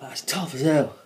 That's tough as hell.